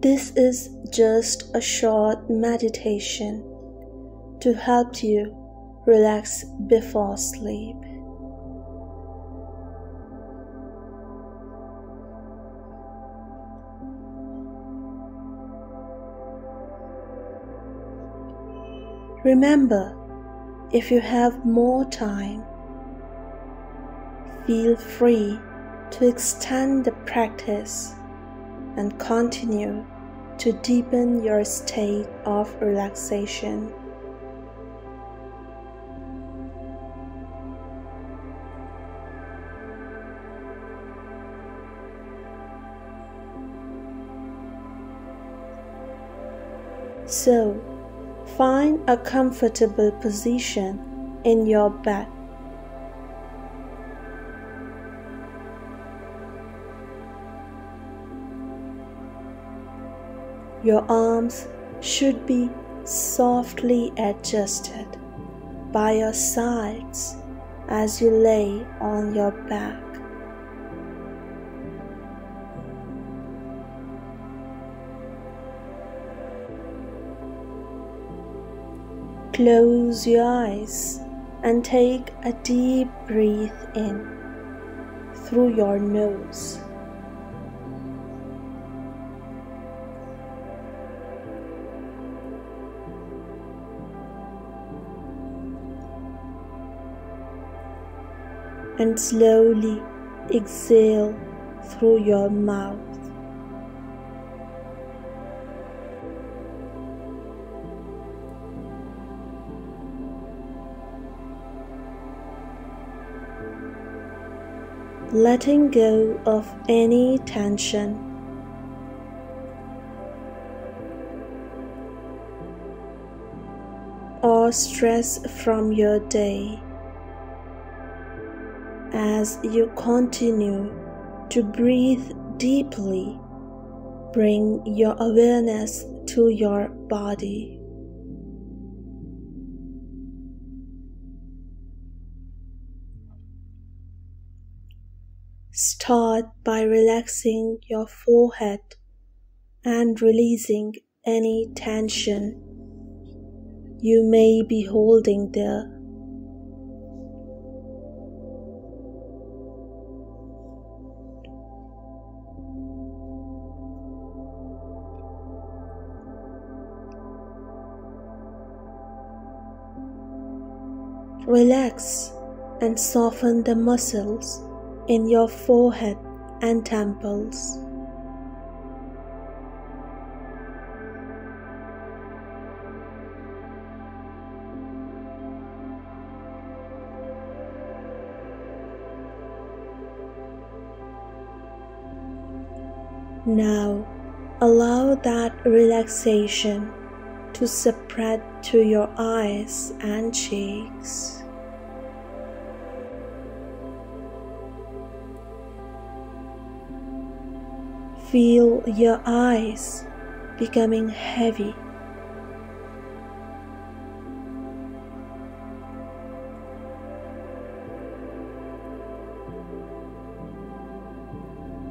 This is just a short meditation to help you relax before sleep. Remember, if you have more time, feel free to extend the practice and continue to deepen your state of relaxation. So, find a comfortable position in your bed. Your arms should be softly adjusted by your sides as you lay on your back. Close your eyes and take a deep breath in through your nose. And slowly exhale through your mouth. Letting go of any tension. Or stress from your day as you continue to breathe deeply, bring your awareness to your body. Start by relaxing your forehead and releasing any tension you may be holding there. Relax and soften the muscles in your forehead and temples. Now, allow that relaxation to spread to your eyes and cheeks. Feel your eyes becoming heavy.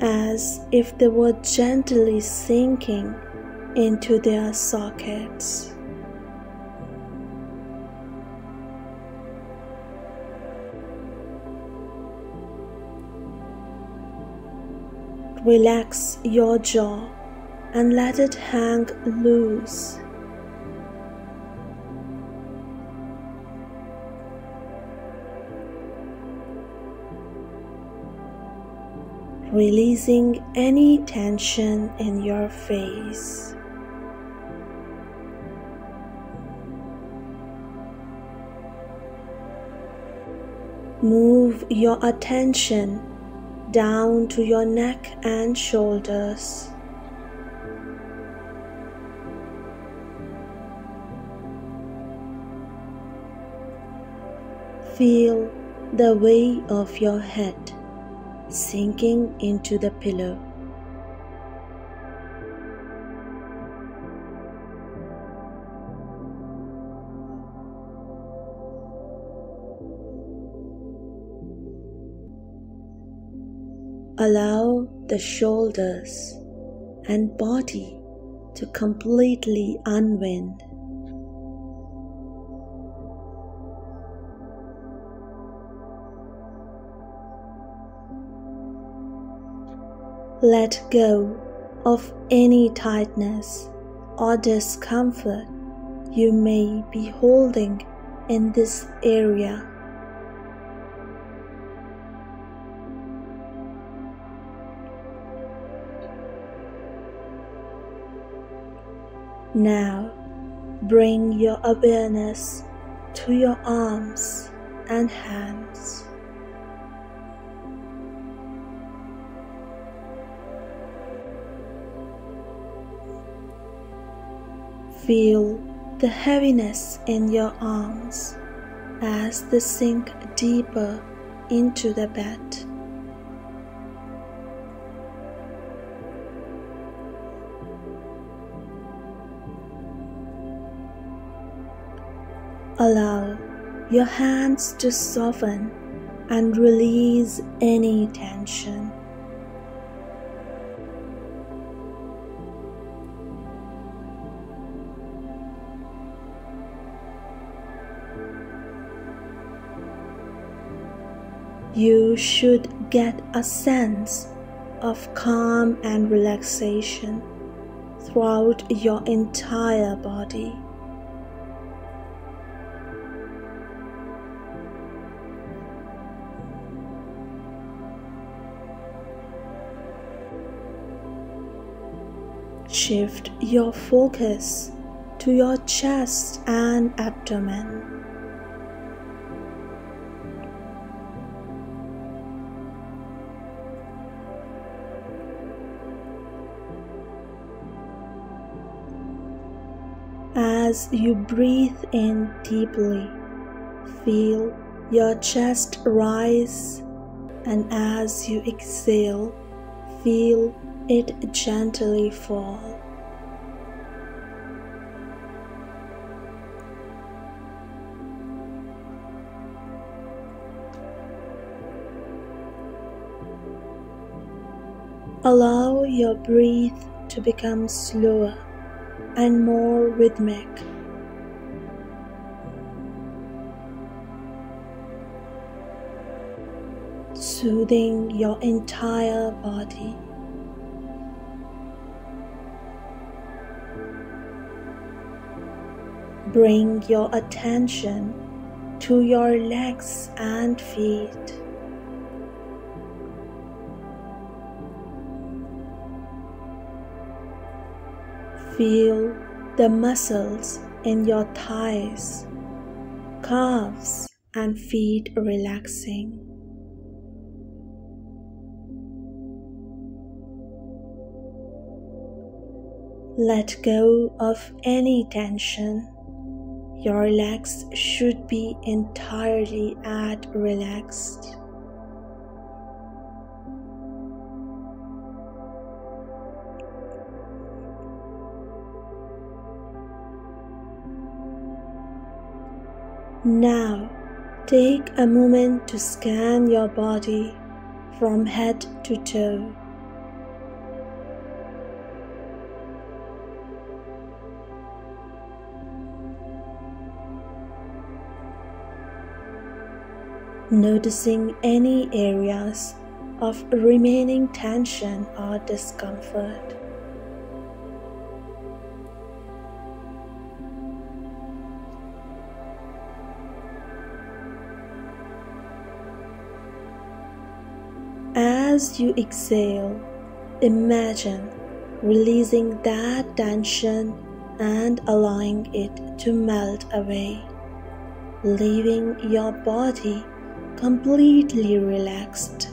As if they were gently sinking into their sockets. Relax your jaw and let it hang loose. Releasing any tension in your face. Move your attention down to your neck and shoulders. Feel the weight of your head sinking into the pillow. Allow the shoulders and body to completely unwind. Let go of any tightness or discomfort you may be holding in this area. Now bring your awareness to your arms and hands. Feel the heaviness in your arms as they sink deeper into the bed. Allow your hands to soften and release any tension. you should get a sense of calm and relaxation throughout your entire body. Shift your focus to your chest and abdomen. As you breathe in deeply, feel your chest rise, and as you exhale, feel it gently fall. Allow your breath to become slower and more rhythmic. Soothing your entire body. Bring your attention to your legs and feet. Feel the muscles in your thighs, calves, and feet relaxing. Let go of any tension. Your legs should be entirely at relaxed. Now, take a moment to scan your body from head to toe. Noticing any areas of remaining tension or discomfort. As you exhale, imagine releasing that tension and allowing it to melt away, leaving your body completely relaxed.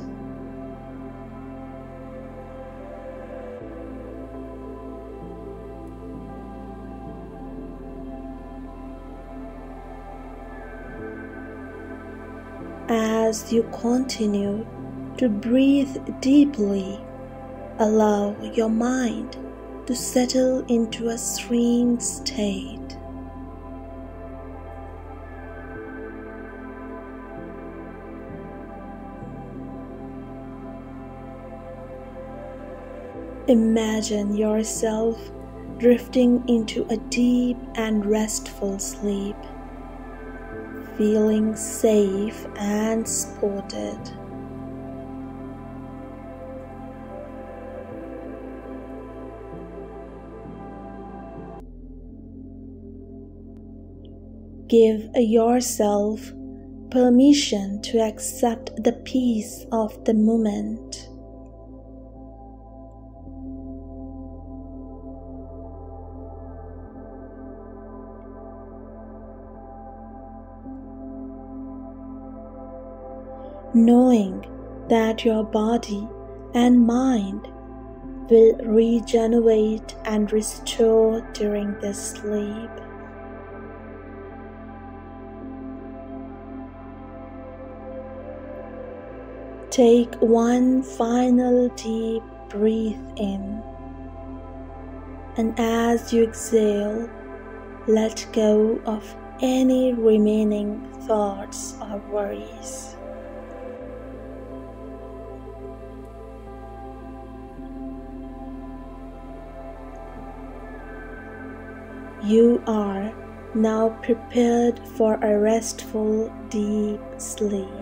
As you continue to breathe deeply. Allow your mind to settle into a serene state. Imagine yourself drifting into a deep and restful sleep, feeling safe and supported. Give yourself permission to accept the peace of the moment. Knowing that your body and mind will regenerate and restore during this sleep. Take one final deep breath in, and as you exhale, let go of any remaining thoughts or worries. You are now prepared for a restful deep sleep.